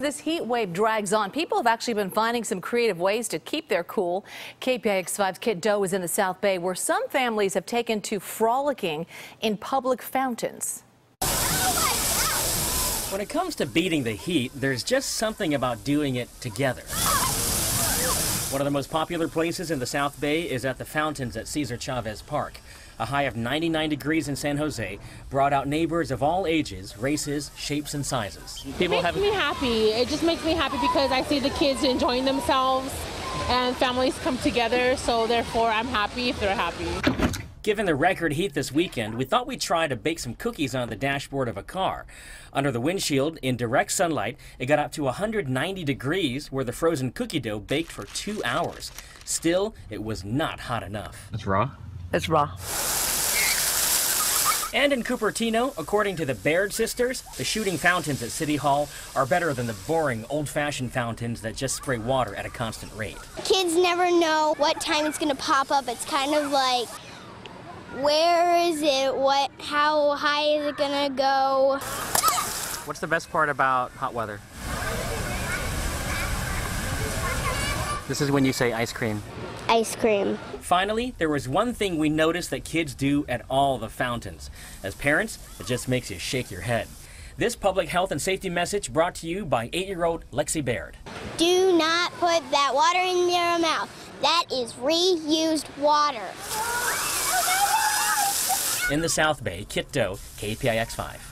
This heat wave drags on. People have actually been finding some creative ways to keep their cool. KPIX5's Kiet Do is in the South Bay where some families have taken to frolicking in public fountains. When it comes to beating the heat, there's just something about doing it together. One of the most popular places in the South Bay is at the fountains at Cesar Chavez Park. A high of 99 degrees in San Jose brought out neighbors of all ages, races, shapes, and sizes. People it makes have... me happy. It just makes me happy because I see the kids enjoying themselves and families come together, so therefore I'm happy if they're happy. Given the record heat this weekend, we thought we'd try to bake some cookies on the dashboard of a car. Under the windshield, in direct sunlight, it got up to 190 degrees where the frozen cookie dough baked for two hours. Still, it was not hot enough. It's raw? It's raw. And in Cupertino, according to the Baird sisters, the shooting fountains at City Hall are better than the boring, old-fashioned fountains that just spray water at a constant rate. Kids never know what time it's going to pop up. It's kind of like where is it? What? How high is it gonna go? What's the best part about hot weather? This is when you say ice cream. Ice cream. Finally, there was one thing we noticed that kids do at all the fountains. As parents, it just makes you shake your head. This public health and safety message brought to you by 8-year-old Lexi Baird. Do not put that water in your mouth. That is reused water. In the South Bay, Kiet Do, KPIX 5.